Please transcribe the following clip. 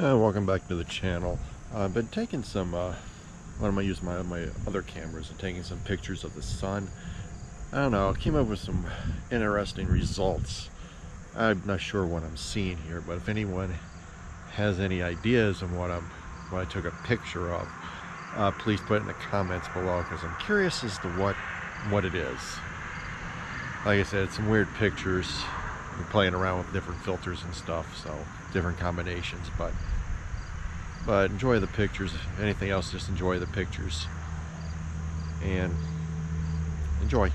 Uh, welcome back to the channel. Uh, I've been taking some, uh, one of my use my my other cameras and taking some pictures of the sun. I don't know, I came up with some interesting results. I'm not sure what I'm seeing here, but if anyone has any ideas on what I'm, what I took a picture of, uh, please put it in the comments below because I'm curious as to what what it is. Like I said, some weird pictures. We're playing around with different filters and stuff, so different combinations, but but enjoy the pictures. Anything else, just enjoy the pictures and enjoy.